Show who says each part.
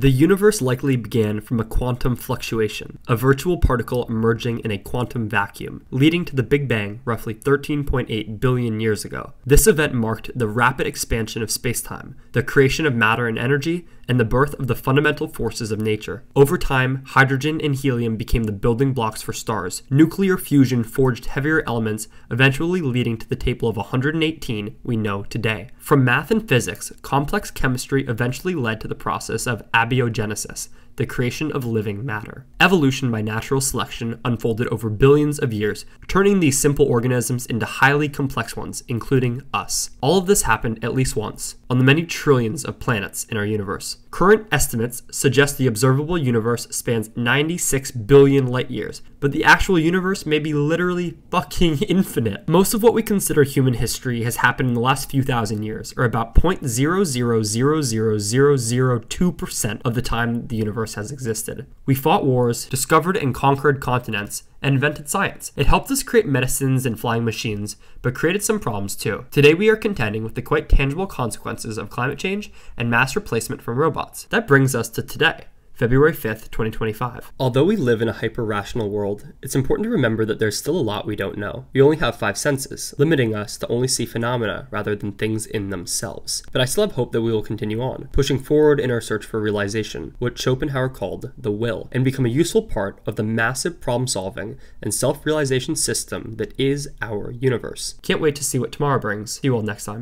Speaker 1: The universe likely began from a quantum fluctuation, a virtual particle emerging in a quantum vacuum, leading to the Big Bang roughly 13.8 billion years ago. This event marked the rapid expansion of spacetime, the creation of matter and energy, and the birth of the fundamental forces of nature. Over time, hydrogen and helium became the building blocks for stars. Nuclear fusion forged heavier elements, eventually leading to the table of 118 we know today. From math and physics, complex chemistry eventually led to the process of abiogenesis, the creation of living matter. Evolution by natural selection unfolded over billions of years, turning these simple organisms into highly complex ones, including us. All of this happened at least once, on the many trillions of planets in our universe. Current estimates suggest the observable universe spans 96 billion light years, but the actual universe may be literally fucking infinite. Most of what we consider human history has happened in the last few thousand years, or about 0.0000002% of the time the universe has existed. We fought wars, discovered and conquered continents, and invented science. It helped us create medicines and flying machines, but created some problems too. Today we are contending with the quite tangible consequences of climate change and mass replacement from robots. That brings us to today. February 5th, 2025. Although we live in a hyper rational world, it's important to remember that there's still a lot we don't know. We only have five senses, limiting us to only see phenomena rather than things in themselves. But I still have hope that we will continue on, pushing forward in our search for realization, what Schopenhauer called the will, and become a useful part of the massive problem solving and self realization system that is our universe. Can't wait to see what tomorrow brings. See you all next time.